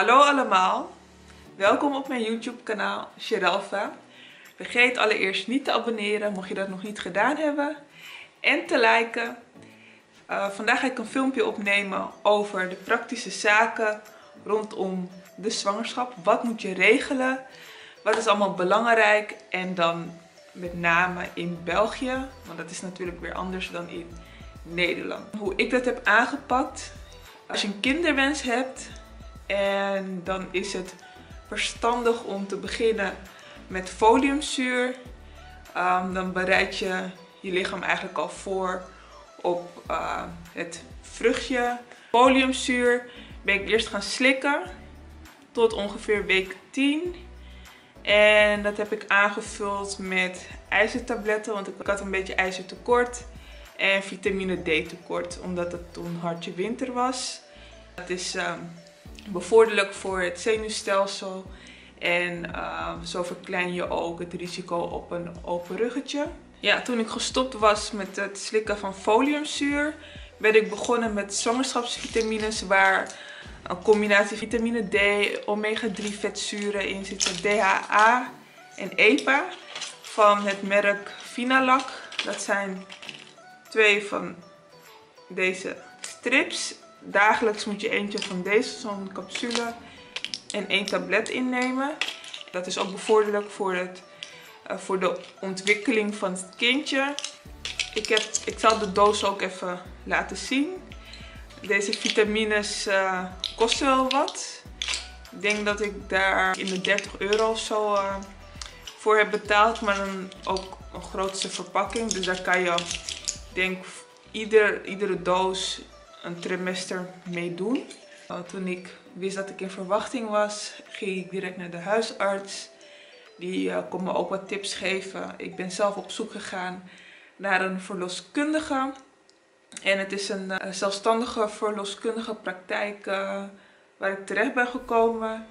Hallo allemaal, welkom op mijn YouTube kanaal Sheralfa. Vergeet allereerst niet te abonneren mocht je dat nog niet gedaan hebben en te liken. Uh, vandaag ga ik een filmpje opnemen over de praktische zaken rondom de zwangerschap. Wat moet je regelen? Wat is allemaal belangrijk? En dan met name in België, want dat is natuurlijk weer anders dan in Nederland. Hoe ik dat heb aangepakt. Als je een kinderwens hebt en dan is het verstandig om te beginnen met foliumzuur. Um, dan bereid je je lichaam eigenlijk al voor op uh, het vruchtje. Foliumzuur ben ik eerst gaan slikken tot ongeveer week 10. En dat heb ik aangevuld met ijzertabletten, want ik had een beetje ijzertekort. En vitamine D tekort, omdat het toen hartje winter was. Het is um, bevorderlijk voor het zenuwstelsel. En uh, zo verklein je ook het risico op een open ruggetje. Ja, toen ik gestopt was met het slikken van foliumzuur, ben ik begonnen met zwangerschapsvitamines waar een combinatie vitamine D, omega-3 vetzuren in zitten, DHA en EPA van het merk Finalac. Dat zijn twee van deze strips. Dagelijks moet je eentje van deze, zo'n capsule en één tablet innemen. Dat is ook bevorderlijk voor, het, uh, voor de ontwikkeling van het kindje. Ik, heb, ik zal de doos ook even laten zien. Deze vitamines uh, kosten wel wat. Ik denk dat ik daar in de 30 euro of zo uh, voor heb betaald. Maar dan ook een grootste verpakking. Dus daar kan je, denk ieder, iedere doos een trimester mee doen. Toen ik wist dat ik in verwachting was, ging ik direct naar de huisarts. Die uh, kon me ook wat tips geven. Ik ben zelf op zoek gegaan naar een verloskundige. En het is een uh, zelfstandige verloskundige praktijk waar ik terecht ben gekomen.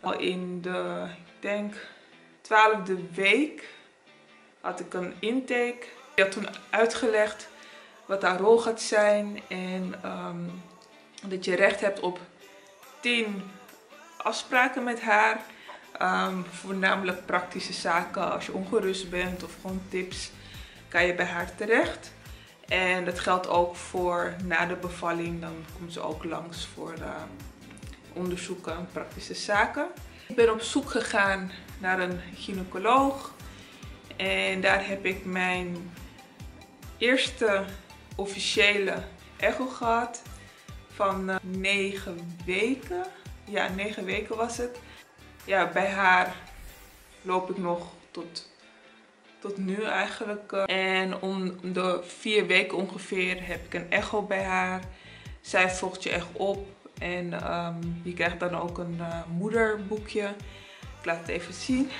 Al in de, ik denk, twaalfde week had ik een intake. Die had toen uitgelegd wat haar rol gaat zijn en um, dat je recht hebt op 10 afspraken met haar. Um, voornamelijk praktische zaken. Als je ongerust bent of gewoon tips, kan je bij haar terecht. En dat geldt ook voor na de bevalling. Dan komt ze ook langs voor uh, onderzoeken en praktische zaken. Ik ben op zoek gegaan naar een gynaecoloog. En daar heb ik mijn eerste officiële echo gehad van uh, negen weken. Ja, negen weken was het. Ja, bij haar loop ik nog tot, tot nu eigenlijk. Uh, en om de vier weken ongeveer heb ik een echo bij haar. Zij volgt je echt op. En um, je krijgt dan ook een uh, moederboekje. Ik laat het even zien.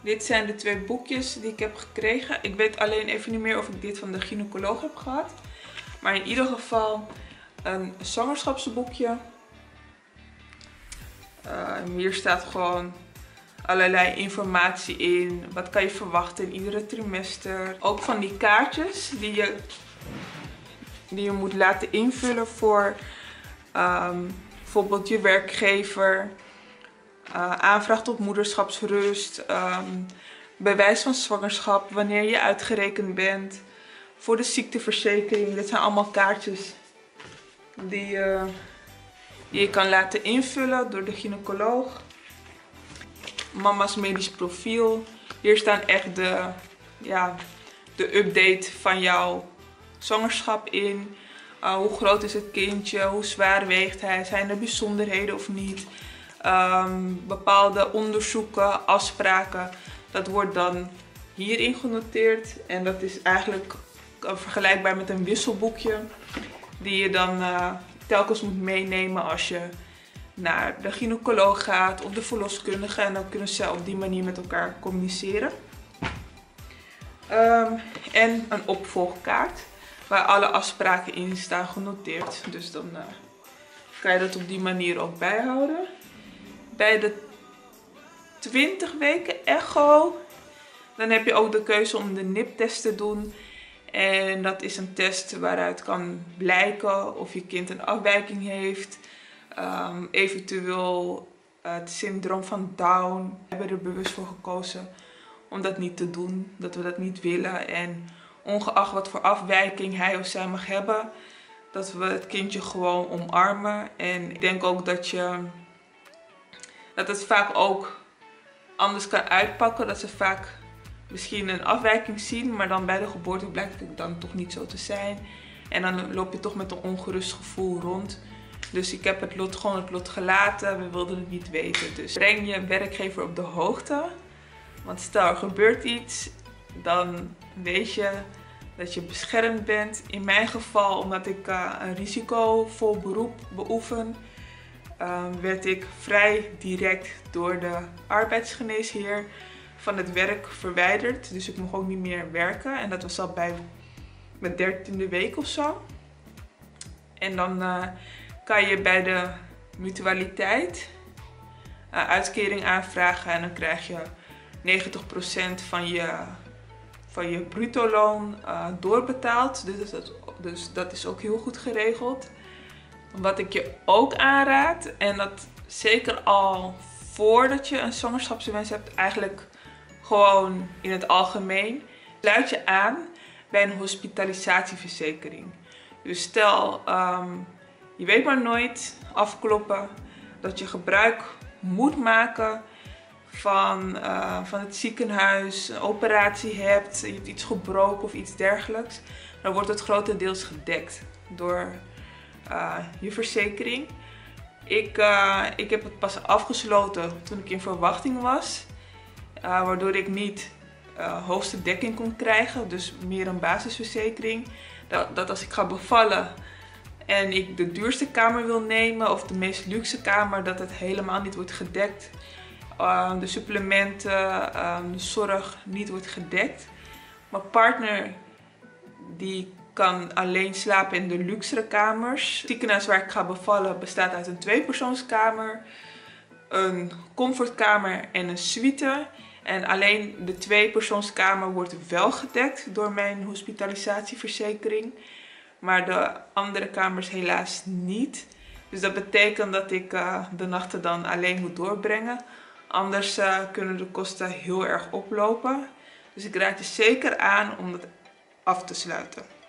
Dit zijn de twee boekjes die ik heb gekregen. Ik weet alleen even niet meer of ik dit van de gynaecoloog heb gehad. Maar in ieder geval een zwangerschapsboekje. Uh, hier staat gewoon allerlei informatie in. Wat kan je verwachten in iedere trimester. Ook van die kaartjes die je, die je moet laten invullen voor um, bijvoorbeeld je werkgever. Uh, aanvraag tot moederschapsrust. Um, bewijs van zwangerschap. Wanneer je uitgerekend bent. Voor de ziekteverzekering. Dit zijn allemaal kaartjes die, uh, je kan laten invullen door de gynaecoloog. Mama's medisch profiel. Hier staan echt de, ja, de update van jouw zwangerschap in. Uh, hoe groot is het kindje? Hoe zwaar weegt hij? Zijn er bijzonderheden of niet? Um, bepaalde onderzoeken, afspraken. Dat wordt dan hierin genoteerd. En dat is eigenlijk vergelijkbaar met een wisselboekje die je dan uh, telkens moet meenemen als je naar de gynaecoloog gaat of de verloskundige. En dan kunnen ze op die manier met elkaar communiceren. Um, en een opvolgkaart waar alle afspraken in staan genoteerd. Dus dan uh, kan je dat op die manier ook bijhouden. Bij de 20 weken echo, dan heb je ook de keuze om de NIP-test te doen. En dat is een test waaruit kan blijken of je kind een afwijking heeft. um, eventueel het syndroom van Down. We hebben er bewust voor gekozen om dat niet te doen, dat we dat niet willen. En ongeacht wat voor afwijking hij of zij mag hebben, dat we het kindje gewoon omarmen. En ik denk ook dat je dat het vaak ook anders kan uitpakken. Dat ze vaak misschien een afwijking zien, maar dan bij de geboorte blijkt het dan toch niet zo te zijn. En dan loop je toch met een ongerust gevoel rond. Dus ik heb het lot gewoon het lot gelaten. We wilden het niet weten. Dus breng je werkgever op de hoogte. Want stel er gebeurt iets, dan weet je dat je beschermd bent. In mijn geval, omdat ik uh, een risicovol beroep beoefen, uh, werd ik vrij direct door de arbeidsgeneesheer van het werk verwijderd. Dus ik mocht ook niet meer werken. En dat was al bij mijn dertiende week of zo. En dan uh, kan je bij de mutualiteit uh, uitkering aanvragen. En dan krijg je 90% van je, van je bruto loon uh, doorbetaald. Dus dus dat is ook heel goed geregeld. Wat ik je ook aanraad, en dat zeker al voordat je een zwangerschapswens hebt, eigenlijk gewoon in het algemeen, sluit je aan bij een hospitalisatieverzekering. Dus stel, um, je weet maar nooit afkloppen dat je gebruik moet maken van, uh, van het ziekenhuis, een operatie hebt, je hebt iets gebroken of iets dergelijks. Dan wordt het grotendeels gedekt door je verzekering. Ik, uh, ik heb het pas afgesloten toen ik in verwachting was. waardoor ik niet hoogste dekking kon krijgen, dus meer een basisverzekering. Dat, dat als ik ga bevallen en ik de duurste kamer wil nemen of de meest luxe kamer, dat het helemaal niet wordt gedekt. De supplementen, de zorg niet wordt gedekt. Mijn partner die kan alleen slapen in de luxere kamers. Het ziekenhuis waar ik ga bevallen bestaat uit een tweepersoonskamer, een comfortkamer en een suite. En alleen de tweepersoonskamer wordt wel gedekt door mijn hospitalisatieverzekering. Maar de andere kamers helaas niet. Dus dat betekent dat ik uh, de nachten dan alleen moet doorbrengen. Anders uh, kunnen de kosten heel erg oplopen. Dus ik raad je zeker aan om dat af te sluiten.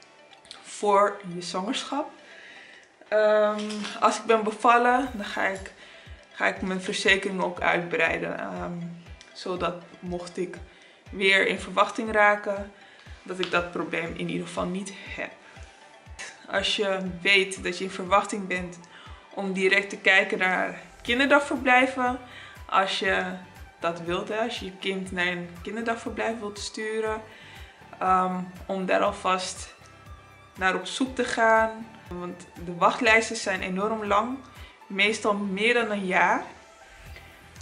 Voor je zwangerschap. Um, als ik ben bevallen, dan ga ik, ga ik mijn verzekering ook uitbreiden. Um, zodat mocht ik weer in verwachting raken, dat ik dat probleem in ieder geval niet heb. Als je weet dat je in verwachting bent om direct te kijken naar kinderdagverblijven. Als je dat wilt, als je je kind naar een kinderdagverblijf wilt sturen. Um, om daar alvast naar op zoek te gaan. Want de wachtlijsten zijn enorm lang. Meestal meer dan een jaar.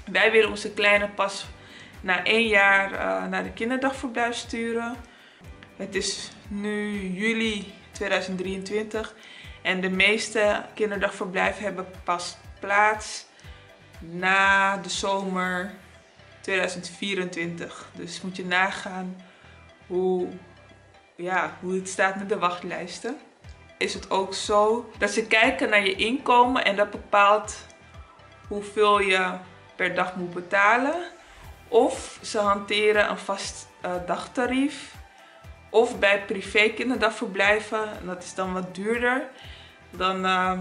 Wij willen onze kleine pas na één jaar uh, naar de kinderdagverblijf sturen. Het is nu juli 2023 en de meeste kinderdagverblijven hebben pas plaats na de zomer 2024. Dus moet je nagaan hoe, ja, hoe het staat met de wachtlijsten. Is het ook zo dat ze kijken naar je inkomen en dat bepaalt hoeveel je per dag moet betalen. Of ze hanteren een vast uh, dagtarief. Of bij privé kinderdagverblijven, dat is dan wat duurder. Dan, uh,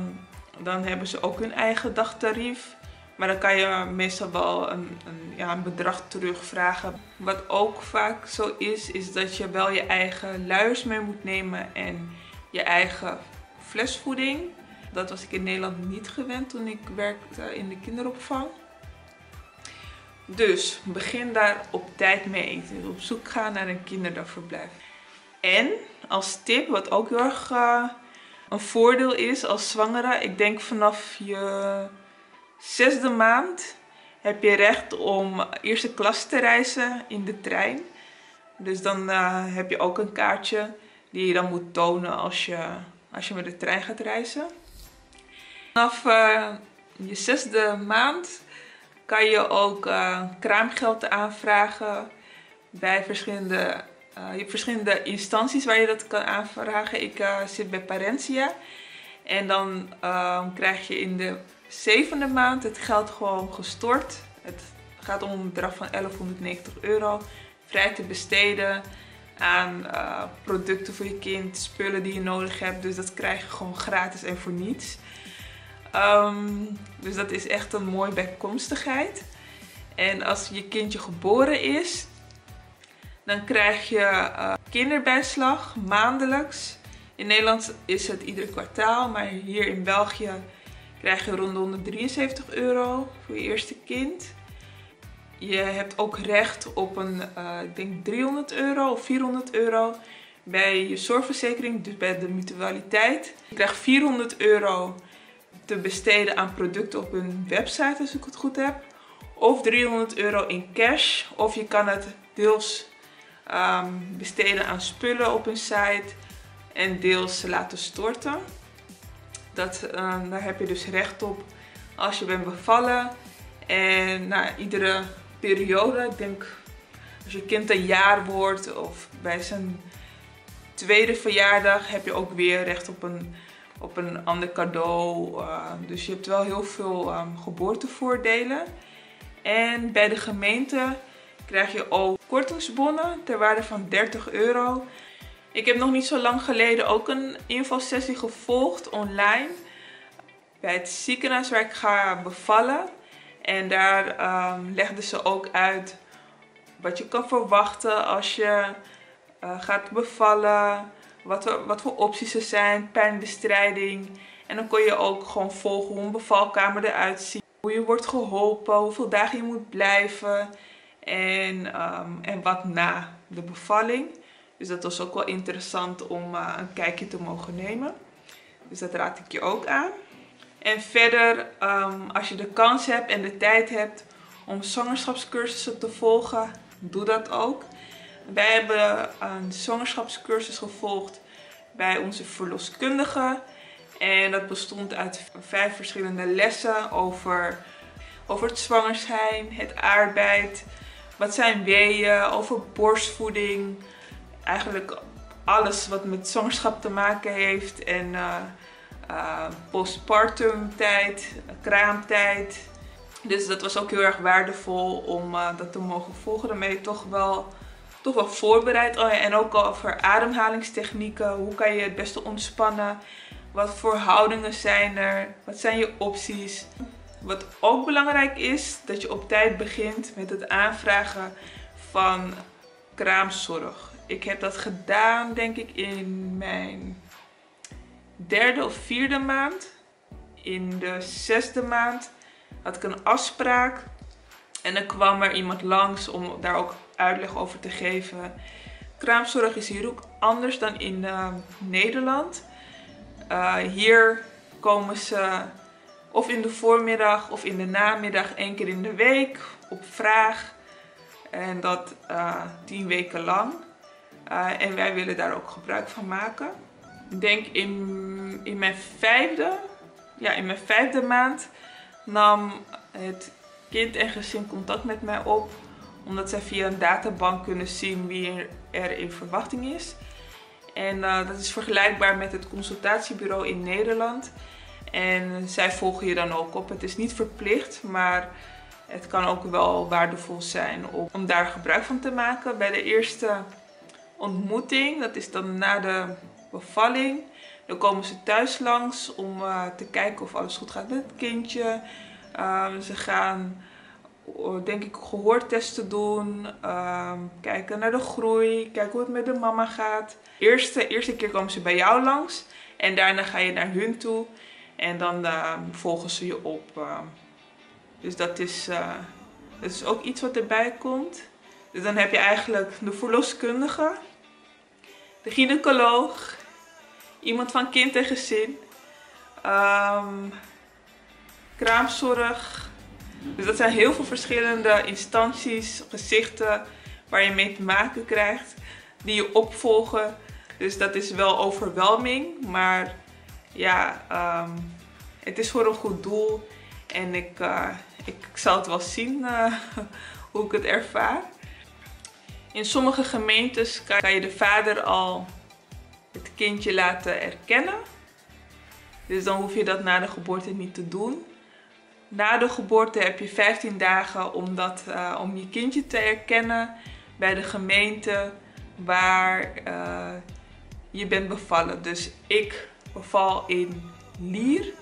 dan hebben ze ook hun eigen dagtarief. Maar dan kan je meestal wel een, een, ja, een bedrag terugvragen. Wat ook vaak zo is, is dat je wel je eigen luiers mee moet nemen en je eigen flesvoeding. Dat was ik in Nederland niet gewend toen ik werkte in de kinderopvang. Dus begin daar op tijd mee. Dus op zoek gaan naar een kinderdagverblijf. En als tip, wat ook heel erg uh, een voordeel is als zwangere. Ik denk vanaf je zesde maand heb je recht om eerste klas te reizen in de trein. Dus dan uh, heb je ook een kaartje die je dan moet tonen als je, als je met de trein gaat reizen. Vanaf uh, je zesde maand kan je ook uh, kraamgeld aanvragen bij verschillende, je verschillende instanties waar je dat kan aanvragen. Ik zit bij Parentia en dan krijg je in de zevende maand het geld gewoon gestort. Het gaat om een bedrag van 1190 euro. Vrij te besteden aan uh, producten voor je kind, spullen die je nodig hebt. Dus dat krijg je gewoon gratis en voor niets. Um, dus dat is echt een mooie bijkomstigheid. En als je kindje geboren is, dan krijg je uh, kinderbijslag maandelijks. In Nederland is het iedere kwartaal, maar hier in België krijg je rond de 173 euro voor je eerste kind. Je hebt ook recht op een, uh, ik denk 300 euro of 400 euro bij je zorgverzekering, dus bij de mutualiteit. Je krijgt 400 euro te besteden aan producten op hun website, als ik het goed heb. Of 300 euro in cash. Of je kan het deels um, besteden aan spullen op hun site en deels laten storten. Dat, um, daar heb je dus recht op als je bent bevallen. En na iedere periode, ik denk als je kind een jaar wordt of bij zijn tweede verjaardag heb je ook weer recht op een, op een ander cadeau. Uh, dus je hebt wel heel veel um, geboortevoordelen. En bij de gemeente krijg je ook kortingsbonnen ter waarde van 30 euro. Ik heb nog niet zo lang geleden ook een infosessie gevolgd online bij het ziekenhuis waar ik ga bevallen. En daar um, legden ze ook uit wat je kan verwachten als je uh, gaat bevallen. Wat, wat voor opties er zijn, pijnbestrijding. En dan kon je ook gewoon volgen hoe een bevalkamer eruit ziet. Hoe je wordt geholpen, hoeveel dagen je moet blijven. En, um, en wat na de bevalling. Dus dat was ook wel interessant om uh, een kijkje te mogen nemen. Dus dat raad ik je ook aan. En verder, um, als je de kans hebt en de tijd hebt om zwangerschapscursussen te volgen, doe dat ook. Wij hebben een zwangerschapscursus gevolgd bij onze verloskundige. En dat bestond uit vijf verschillende lessen over, over het zwanger zijn, het arbeid, wat zijn weeën, over borstvoeding. Eigenlijk alles wat met zwangerschap te maken heeft. En uh, postpartum tijd, kraamtijd. Dus dat was ook heel erg waardevol om uh, dat te mogen volgen. Daarmee je toch wel, toch wel voorbereid. Oh en ook over ademhalingstechnieken. Hoe kan je het beste ontspannen? Wat voor houdingen zijn er? Wat zijn je opties? Wat ook belangrijk is, dat je op tijd begint met het aanvragen van kraamzorg. Ik heb dat gedaan, denk ik, in mijn derde of vierde maand. In de zesde maand had ik een afspraak. En dan kwam er iemand langs om daar ook uitleg over te geven. Kraamzorg is hier ook anders dan in uh, Nederland. Uh, hier komen ze of in de voormiddag of in de namiddag één keer in de week op vraag. En dat uh, tien weken lang. Uh, en wij willen daar ook gebruik van maken. Ik denk in, in mijn vijfde, ja, in mijn vijfde maand nam het kind en gezin contact met mij op. Omdat zij via een databank kunnen zien wie er in verwachting is. En uh, dat is vergelijkbaar met het consultatiebureau in Nederland. En zij volgen je dan ook op. Het is niet verplicht, maar het kan ook wel waardevol zijn om daar gebruik van te maken. Bij de eerste ontmoeting, dat is dan na de bevalling, dan komen ze thuis langs om uh, te kijken of alles goed gaat met het kindje. Um, ze gaan oh, denk ik gehoortesten doen, um, kijken naar de groei, kijken hoe het met de mama gaat. Eerste, eerste keer komen ze bij jou langs en daarna ga je naar hun toe en dan uh, volgen ze je op. Dus dat is, uh, dat is ook iets wat erbij komt. Dus dan heb je eigenlijk de verloskundige, de gynaecoloog, iemand van kind en gezin, um, kraamzorg. Dus dat zijn heel veel verschillende instanties, gezichten waar je mee te maken krijgt, die je opvolgen. Dus dat is wel overweldiging, maar ja, um, het is voor een goed doel. En ik, uh, ik zal het wel zien uh, hoe ik het ervaar. In sommige gemeentes kan je de vader al het kindje laten erkennen. Dus dan hoef je dat na de geboorte niet te doen. Na de geboorte heb je 15 dagen om, dat, uh, om je kindje te erkennen bij de gemeente waar uh, je bent bevallen. Dus ik beval in Lier.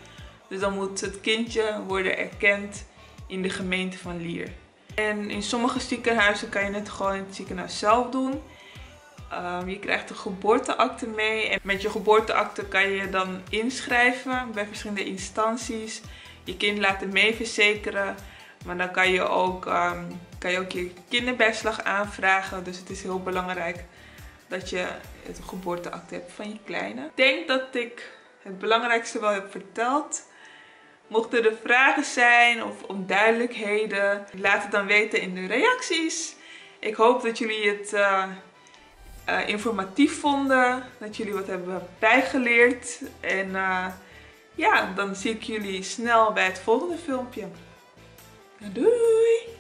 Dus dan moet het kindje worden erkend in de gemeente van Lier. En in sommige ziekenhuizen kan je het gewoon in het ziekenhuis zelf doen. Um, je krijgt een geboorteakte mee. En met je geboorteakte kan je dan inschrijven bij verschillende instanties. Je kind laten meeverzekeren. Maar dan kan je ook, um, kan je, ook je kinderbijslag aanvragen. Dus het is heel belangrijk dat je het geboorteakte hebt van je kleine. Ik denk dat ik het belangrijkste wel heb verteld. Mochten er vragen zijn of onduidelijkheden, laat het dan weten in de reacties. Ik hoop dat jullie het uh, uh, informatief vonden, dat jullie wat hebben bijgeleerd. En uh, ja, dan zie ik jullie snel bij het volgende filmpje. Doei!